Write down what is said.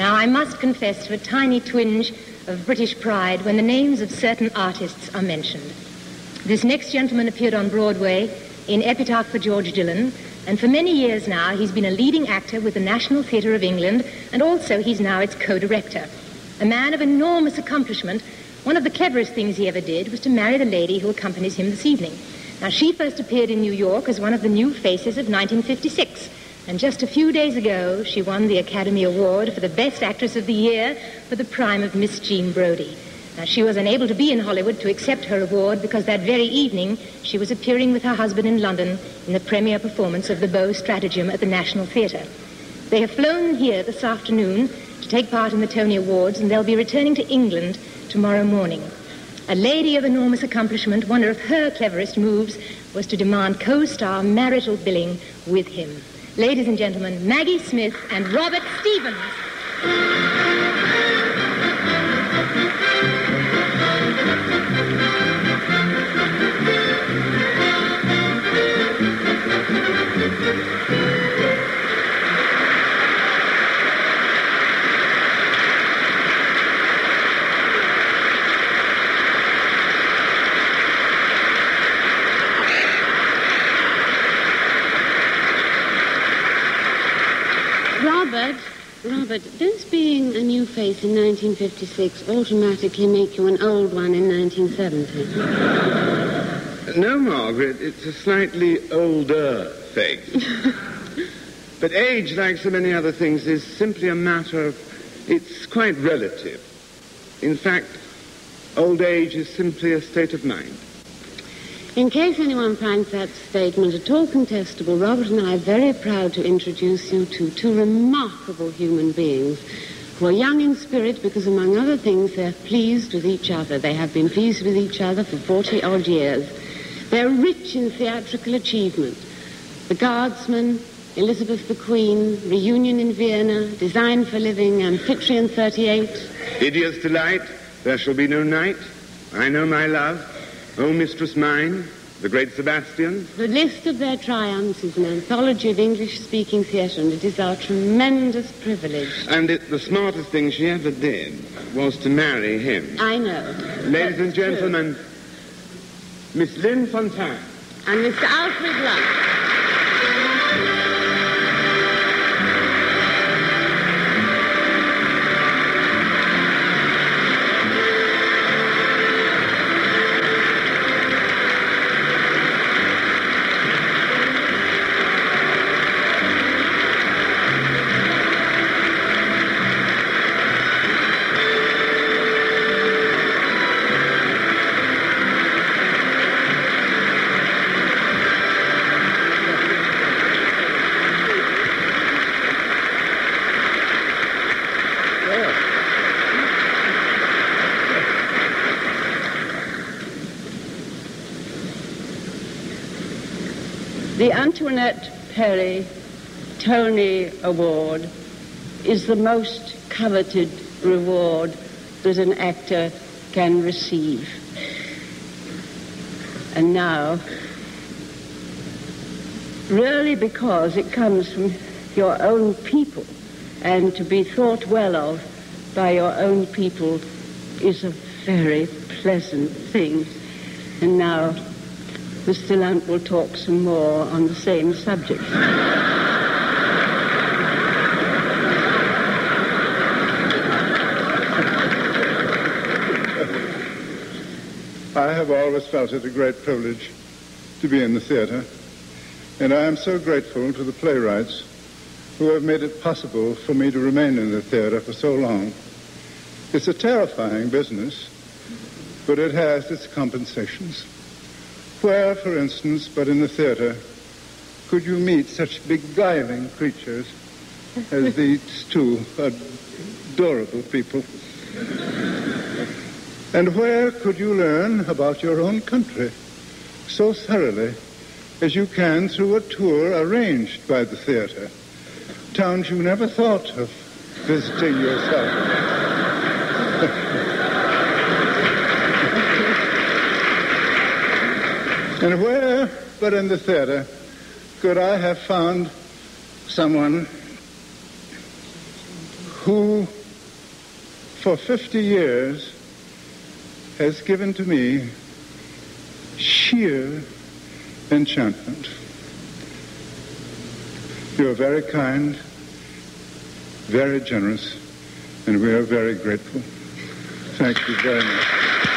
Now, I must confess to a tiny twinge of British pride when the names of certain artists are mentioned. This next gentleman appeared on Broadway in Epitaph for George Dillon, and for many years now he's been a leading actor with the National Theatre of England, and also he's now its co-director. A man of enormous accomplishment, one of the cleverest things he ever did was to marry the lady who accompanies him this evening. Now, she first appeared in New York as one of the new faces of 1956. And just a few days ago, she won the Academy Award for the Best Actress of the Year for the prime of Miss Jean Brodie. Now, she was unable to be in Hollywood to accept her award because that very evening she was appearing with her husband in London in the premiere performance of The Beaux' Stratagem at the National Theatre. They have flown here this afternoon to take part in the Tony Awards, and they'll be returning to England tomorrow morning. A lady of enormous accomplishment, one of her cleverest moves was to demand co-star marital billing with him. Ladies and gentlemen, Maggie Smith and Robert Stephens. Robert, Robert, does being a new face in 1956 automatically make you an old one in 1970? No, Margaret, it's a slightly older face. but age, like so many other things, is simply a matter of. It's quite relative. In fact, old age is simply a state of mind. In case anyone finds that statement at all contestable, Robert and I are very proud to introduce you to two remarkable human beings who are young in spirit because, among other things, they're pleased with each other. They have been pleased with each other for 40 odd years. They're rich in theatrical achievement. The Guardsman, Elizabeth the Queen, Reunion in Vienna, Design for Living, Amphitryon 38. Idiot's delight, there shall be no night. I know my love. Oh, mistress mine, the great Sebastian. The list of their triumphs is an anthology of English-speaking theatre, and it is our tremendous privilege. And it, the smartest thing she ever did was to marry him. I know. Ladies That's and true. gentlemen, Miss Lynn Fontanne. And Mr. Alfred Lunt. The Antoinette Perry Tony Award is the most coveted reward that an actor can receive. And now, really because it comes from your own people, and to be thought well of by your own people is a very pleasant thing. And now, Mr. Lunt will talk some more on the same subject. I have always felt it a great privilege to be in the theater, and I am so grateful to the playwrights who have made it possible for me to remain in the theater for so long. It's a terrifying business, but it has its compensations. Where, for instance, but in the theater, could you meet such beguiling creatures as these two adorable people? And where could you learn about your own country so thoroughly as you can through a tour arranged by the theater? Towns you never thought of visiting yourself. and where but in the theater could I have found someone who for 50 years has given to me sheer enchantment. You are very kind, very generous, and we are very grateful. Thank you very much.